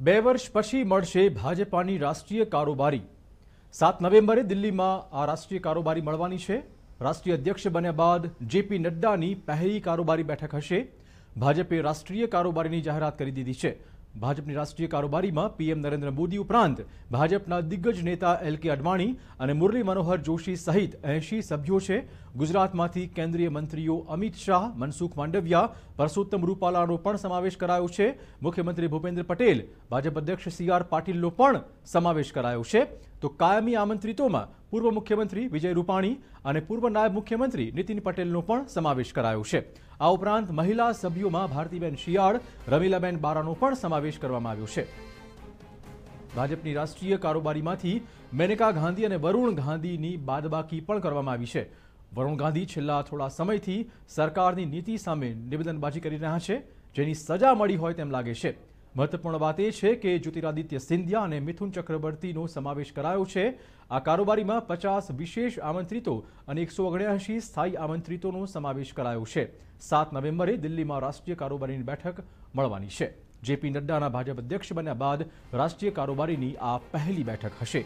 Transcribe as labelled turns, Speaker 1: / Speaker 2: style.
Speaker 1: બે વર્ષ પછી મળશે ભાજપાની રાષ્ટ્રીય કારોબારી. સાત નવેમ્બરે દિલ્હીમાં આ રાષ્ટ્રીય કારોબારી મળવાની છે. રાષ્ટ્રીય અધ્યક્ષ બન્યા બાદ જેપી નડ્ડાની પહેલી કારોબારી બેઠક હશે. ભાજપે રાષ્ટ્રીય કારોબારીની જાહેરાત કરી દીધી છે. ભાજપની રાષ્ટ્રીય કારોબારીમાં પીએમ નરેન્દ્ર મોદી ઉપરાંત ભાજપના દિગ્ગજ નેતા એલ કે અડવાણી અને મુરલી મનોહર જોશી સહિત એંશી સભ્યો છે. ગુજરાતમાંથી કેન્દ્રીય મંત્રીઓ અમિત શાહ, મનસુખ માંડવિયા, પરસોત્તમ રૂપાલાનો પણ સમાવેશ કરાયો છે. મુખ્યમંત્રી ભૂપેન્દ્ર પટેલ, ભાજપ અધ્યક્ષ સી આર પાટીલનો પણ સમાવેશ કરાયો છે. તો કાયમી આમંત્રિતોમાં પૂર્વ મુખ્યમંત્રી વિજય રૂપાણી અને પૂર્વ નાયબ મુખ્યમંત્રી નીતિન પટેલનો પણ સમાવેશ કરાયો છે. આ ઉપરાંત મહિલા સભ્યોમાં ભારતીબેન શિયાળ, રમીલાબેન બારાનો પણ સમાવેશ કરવામાં આવ્યો છે. ભાજપની રાષ્ટ્રીય કારોબારીમાંથી મેનકા ગાંધી અને વરુણ ગાંધીની બાદબાકી પણ કરવામાં આવી છે. વરુણ ગાંધી છેલ્લા થોડા સમયથી સરકારની નીતિ સામે નિવેદનબાજી કરી રહ્યા છે. જેની સજા મળી હોય તેમ લાગે છે. મહત્વપૂર્ણ વાત એ છે કે જ્યોતિરાદિત્ય સિંધિયા અને મિથુન ચક્રવર્તીનો સમાવેશ કરાયો છે. આ કારોબારીમાં પચાસ વિશેષ આમંત્રિતો અને એકસો ઓગણ્યાસી સ્થાયી આમંત્રિતોનો સમાવેશ કરાયો છે. સાત નવેમ્બરે દિલ્હીમાં રાષ્ટ્રીય કારોબારીની બેઠક મળવાની છે. જેપી નડ્ડાના ભાજપ અધ્યક્ષ બન્યા બાદ રાષ્ટ્રીય કારોબારીની આ પહેલી બેઠક હશે.